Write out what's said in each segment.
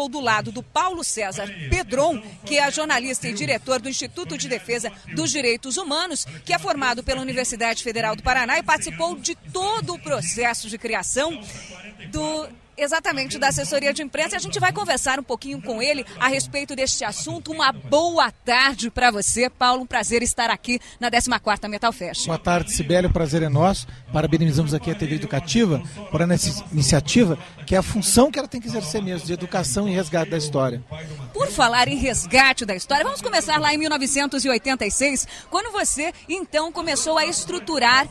estou do lado do Paulo César Pedron, que é jornalista e diretor do Instituto de Defesa dos Direitos Humanos, que é formado pela Universidade Federal do Paraná e participou de todo o processo de criação do exatamente da assessoria de imprensa. A gente vai conversar um pouquinho com ele a respeito deste assunto. Uma boa tarde para você, Paulo. Um prazer estar aqui na 14ª Metal Fest. Boa tarde, Sibeli. O prazer é nosso. Parabenizamos aqui a TV Educativa por essa iniciativa, que é a função que ela tem que exercer mesmo, de educação e resgate da história. Por falar em resgate da história, vamos começar lá em 1986, quando você, então, começou a estruturar uh,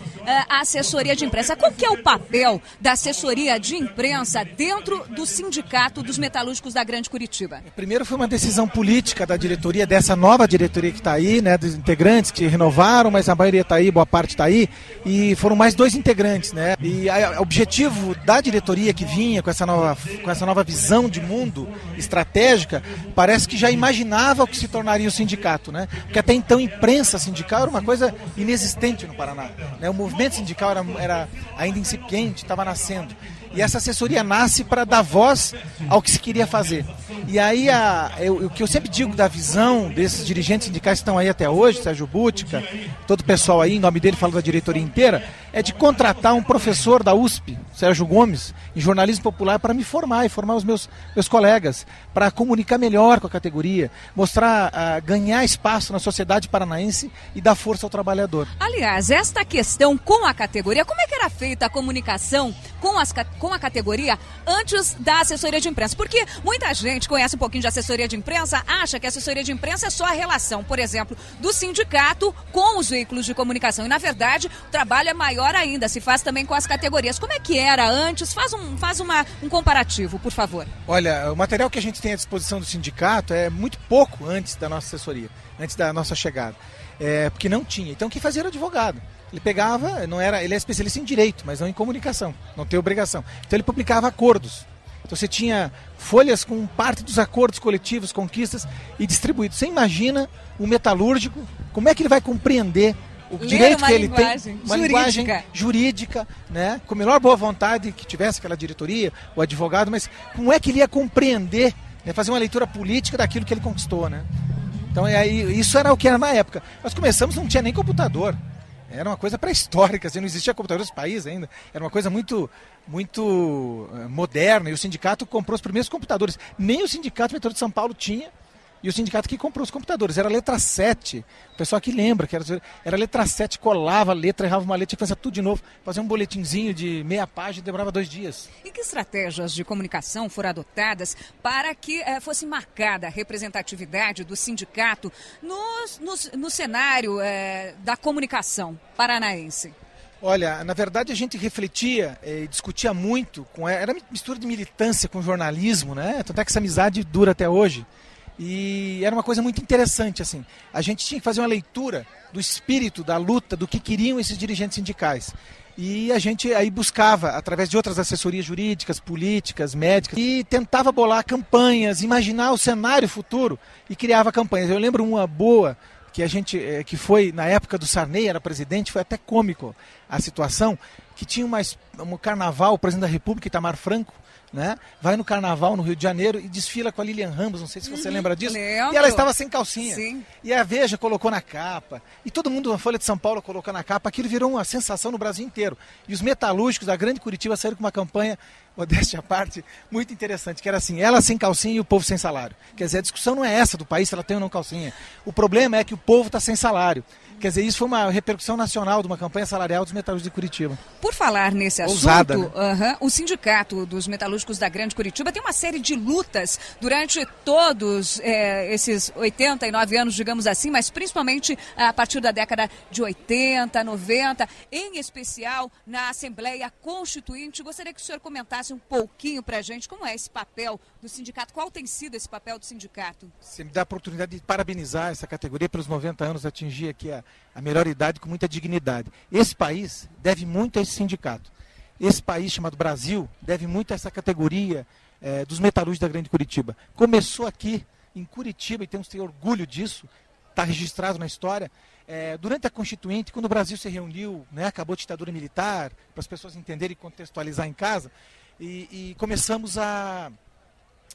a assessoria de imprensa. Qual que é o papel da assessoria de imprensa dentro do sindicato dos metalúrgicos da Grande Curitiba? Primeiro foi uma decisão política da diretoria, dessa nova diretoria que está aí, né, dos integrantes que renovaram, mas a maioria está aí, boa parte está aí, e foram mais dois integrantes, né? E o objetivo da diretoria que vinha com essa nova, com essa nova visão de mundo estratégica, parece que já imaginava o que se tornaria o sindicato, né? Porque até então imprensa sindical era uma coisa inexistente no Paraná, né? O movimento sindical era, era ainda incipiente, estava nascendo. E essa assessoria nasce para dar voz ao que se queria fazer. E aí, a, eu, o que eu sempre digo da visão desses dirigentes sindicais que estão aí até hoje, Sérgio Bútica, todo o pessoal aí, em nome dele, falo da diretoria inteira, é de contratar um professor da USP, Sérgio Gomes, em jornalismo popular, para me formar e formar os meus, meus colegas, para comunicar melhor com a categoria, mostrar, uh, ganhar espaço na sociedade paranaense e dar força ao trabalhador. Aliás, esta questão com a categoria, como é que era feita a comunicação com as com a categoria antes da assessoria de imprensa. Porque muita gente conhece um pouquinho de assessoria de imprensa, acha que a assessoria de imprensa é só a relação, por exemplo, do sindicato com os veículos de comunicação. E, na verdade, o trabalho é maior ainda, se faz também com as categorias. Como é que era antes? Faz um, faz uma, um comparativo, por favor. Olha, o material que a gente tem à disposição do sindicato é muito pouco antes da nossa assessoria, antes da nossa chegada. É, porque não tinha. Então, quem fazia era advogado. Ele pegava, não era, ele é especialista em direito, mas não em comunicação, não tem obrigação. Então ele publicava acordos. Então você tinha folhas com parte dos acordos coletivos, conquistas e distribuídos. Você imagina o metalúrgico, como é que ele vai compreender o Ler direito que ele tem, uma jurídica. linguagem jurídica, né? Com a melhor boa vontade que tivesse aquela diretoria, o advogado, mas como é que ele ia compreender, né? fazer uma leitura política daquilo que ele conquistou, né? Então aí, isso era o que era na época. Nós começamos, não tinha nem computador. Era uma coisa pré-histórica, assim, não existia computador nesse país ainda. Era uma coisa muito, muito eh, moderna. E o sindicato comprou os primeiros computadores. Nem o Sindicato Metrô de São Paulo tinha e o sindicato que comprou os computadores. Era a letra 7. O pessoal que lembra que era, era a letra 7, colava a letra, errava uma letra, tinha que fazer tudo de novo. Fazer um boletinzinho de meia página demorava dois dias. E que estratégias de comunicação foram adotadas para que eh, fosse marcada a representatividade do sindicato no, no, no cenário eh, da comunicação paranaense? Olha, na verdade a gente refletia e discutia muito com era mistura de militância com jornalismo, né? Tanto é que essa amizade dura até hoje. E era uma coisa muito interessante, assim. A gente tinha que fazer uma leitura do espírito da luta, do que queriam esses dirigentes sindicais. E a gente aí buscava, através de outras assessorias jurídicas, políticas, médicas, e tentava bolar campanhas, imaginar o cenário futuro e criava campanhas. Eu lembro uma boa que a gente eh, que foi na época do Sarney era presidente foi até cômico a situação que tinha um carnaval o presidente da República Itamar Franco né? Vai no carnaval no Rio de Janeiro e desfila com a Lilian Ramos, não sei se você uhum, lembra disso. Lembro. E ela estava sem calcinha. Sim. E a Veja colocou na capa. E todo mundo na Folha de São Paulo colocou na capa. Aquilo virou uma sensação no Brasil inteiro. E os metalúrgicos da Grande Curitiba saíram com uma campanha, modéstia à parte, muito interessante, que era assim, ela sem calcinha e o povo sem salário. Quer dizer, a discussão não é essa do país se ela tem ou não calcinha. O problema é que o povo está sem salário. Quer dizer, isso foi uma repercussão nacional de uma campanha salarial dos metalúrgicos de Curitiba. Por falar nesse Ousada, assunto, né? o sindicato dos metalúrgicos da Grande Curitiba tem uma série de lutas durante todos é, esses 89 anos, digamos assim, mas principalmente a partir da década de 80, 90, em especial na Assembleia Constituinte. Gostaria que o senhor comentasse um pouquinho para a gente como é esse papel do sindicato, qual tem sido esse papel do sindicato? Você me dá a oportunidade de parabenizar essa categoria pelos 90 anos, atingir aqui a a melhor idade com muita dignidade. Esse país deve muito a esse sindicato. Esse país chamado Brasil deve muito a essa categoria é, dos metalúrgicos da Grande Curitiba. Começou aqui em Curitiba e temos que ter orgulho disso, está registrado na história. É, durante a Constituinte, quando o Brasil se reuniu, né, acabou a ditadura militar, para as pessoas entenderem e contextualizar em casa, e, e começamos a,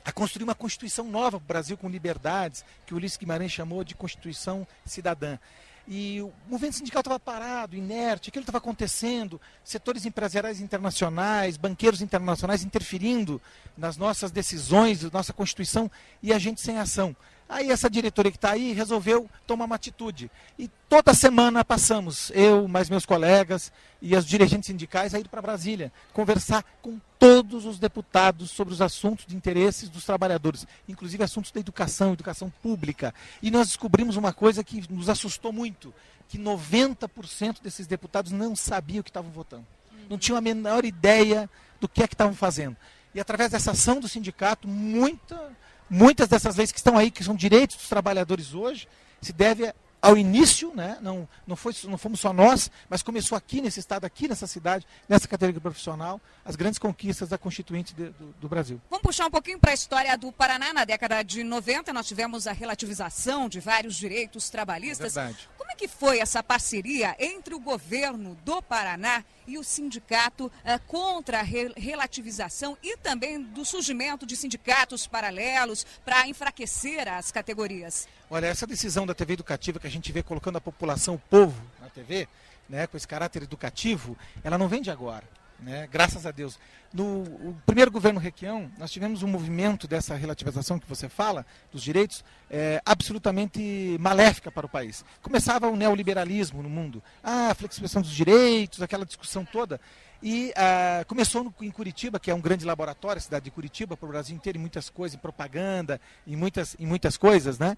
a construir uma Constituição nova para o Brasil com liberdades, que o Ulisses Guimarães chamou de Constituição Cidadã. E o movimento sindical estava parado, inerte, aquilo estava acontecendo, setores empresariais internacionais, banqueiros internacionais interferindo nas nossas decisões, na nossa Constituição, e a gente sem ação. Aí essa diretoria que está aí resolveu tomar uma atitude. E toda semana passamos, eu, mais meus colegas e os dirigentes sindicais, a ir para Brasília, conversar com todos os deputados sobre os assuntos de interesses dos trabalhadores, inclusive assuntos da educação, educação pública. E nós descobrimos uma coisa que nos assustou muito, que 90% desses deputados não sabiam o que estavam votando. Não tinham a menor ideia do que é que estavam fazendo. E através dessa ação do sindicato, muita Muitas dessas leis que estão aí, que são direitos dos trabalhadores hoje, se deve ao início, né? não, não, foi, não fomos só nós, mas começou aqui nesse estado, aqui nessa cidade, nessa categoria profissional, as grandes conquistas da Constituinte de, do, do, Brasil. Vamos puxar um pouquinho para a história do Paraná. Na década de 90, nós tivemos a relativização de vários direitos trabalhistas. É verdade. É que foi essa parceria entre o governo do Paraná e o sindicato uh, contra a re relativização e também do surgimento de sindicatos paralelos para enfraquecer as categorias? Olha, essa decisão da TV educativa que a gente vê colocando a população, o povo na TV, né, com esse caráter educativo, ela não vem de agora. Né? Graças a Deus. No primeiro governo Requião, nós tivemos um movimento dessa relativização que você fala, dos direitos, é, absolutamente maléfica para o país. Começava o neoliberalismo no mundo, ah, a flexibilização dos direitos, aquela discussão toda. E ah, começou no, em Curitiba, que é um grande laboratório, a cidade de Curitiba, para o Brasil inteiro, em muitas coisas, em propaganda, em muitas, em muitas coisas, né?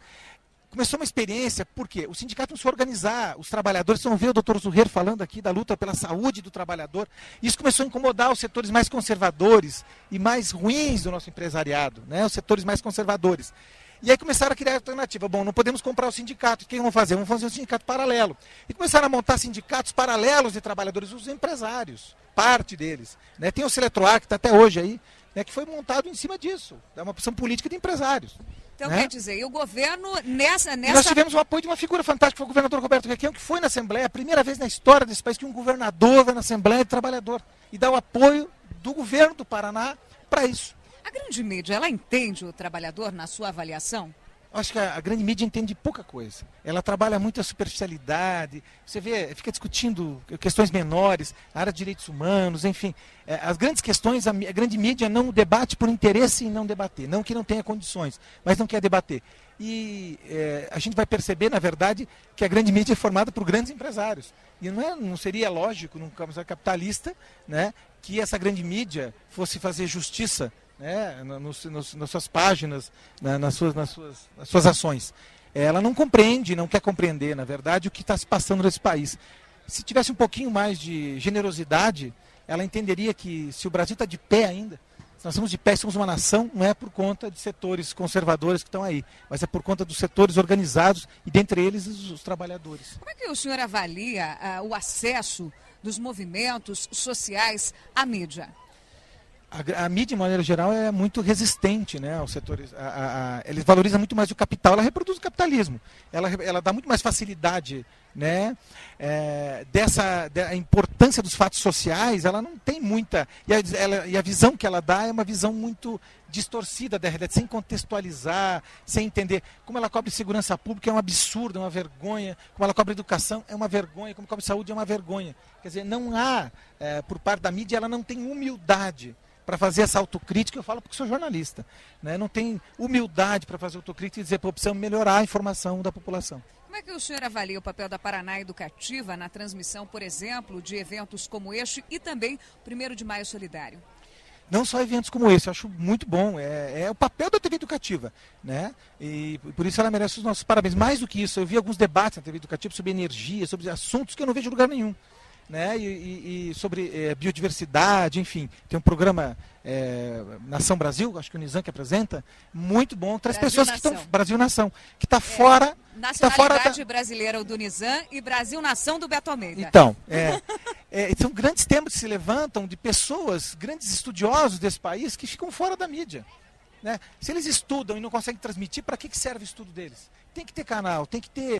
Começou uma experiência, porque o sindicato não se organizar, os trabalhadores, vocês vão ver o doutor Zurrer falando aqui da luta pela saúde do trabalhador, isso começou a incomodar os setores mais conservadores e mais ruins do nosso empresariado, né? os setores mais conservadores. E aí começaram a criar alternativa. Bom, não podemos comprar o sindicato. O que vão fazer? Vamos fazer um sindicato paralelo. E começaram a montar sindicatos paralelos de trabalhadores, os empresários, parte deles. Né? Tem o Seletroar, que está até hoje aí, né, que foi montado em cima disso. É uma opção política de empresários. Então, né? quer dizer, e o governo nessa, nessa. nós tivemos o apoio de uma figura fantástica, foi o governador Roberto Requião, que foi na Assembleia, a primeira vez na história desse país que um governador vai na Assembleia de Trabalhador e dá o apoio do governo do Paraná para isso. A grande mídia, ela entende o trabalhador na sua avaliação? Acho que a, a, grande mídia entende pouca coisa. Ela trabalha muito a superficialidade. Você vê, fica discutindo questões menores, a área de direitos humanos, enfim. É, as grandes questões, a, a, grande mídia não debate por interesse em não debater. Não que não tenha condições, mas não quer debater. E é, a gente vai perceber, na verdade, que a grande mídia é formada por grandes empresários. E não, é, não seria lógico, num capitalista, né, que essa grande mídia fosse fazer justiça né, nos, nos, nas suas páginas, né, nas, suas, nas, suas, nas suas ações. Ela não compreende, não quer compreender, na verdade, o que está se passando nesse país. Se tivesse um pouquinho mais de generosidade, ela entenderia que se o Brasil está de pé ainda, se nós somos de pé, somos uma nação, não é por conta de setores conservadores que estão aí, mas é por conta dos setores organizados e dentre eles os, os trabalhadores. Como é que o senhor avalia uh, o acesso dos movimentos sociais à mídia? A, a, mídia, de maneira geral, é muito resistente né, aos setores. A, a, a, eles valorizam muito mais o capital, ela reproduz o capitalismo. Ela, ela dá muito mais facilidade né, é, dessa da importância dos fatos sociais, ela não tem muita. E a, ela, e a visão que ela dá é uma visão muito distorcida da realidade, sem contextualizar, sem entender. Como ela cobre segurança pública é um absurdo, é uma vergonha. Como ela cobre educação é uma vergonha. Como cobre saúde é uma vergonha. Quer dizer, não há, é, por parte da mídia, ela não tem humildade para fazer essa autocrítica, eu falo porque sou jornalista. Né? Não tem humildade para fazer autocrítica e dizer, pô, precisamos melhorar a informação da população. Como é que o senhor avalia o papel da Paraná Educativa na transmissão, por exemplo, de eventos como este e também o 1 de Maio Solidário? não só eventos como esse, eu acho muito bom. É, é, o papel da TV Educativa, né? E por isso ela merece os nossos parabéns. Mais do que isso, eu vi alguns debates na TV Educativa sobre energia, sobre assuntos que eu não vejo em lugar nenhum né? E, e, e sobre é, biodiversidade, enfim. Tem um programa é, Nação Brasil, acho que o Nizam que apresenta, muito bom. Traz Brasil pessoas Nação. que estão. Brasil Nação, que está é, fora. Nacionalidade tá fora, brasileira do Nizam e Brasil Nação do Beto Almeida. Então, é, é, são grandes temas que se levantam de pessoas, grandes estudiosos desse país, que ficam fora da mídia. Né? Se eles estudam e não conseguem transmitir, para que, que serve o estudo deles? Tem que ter canal, tem que ter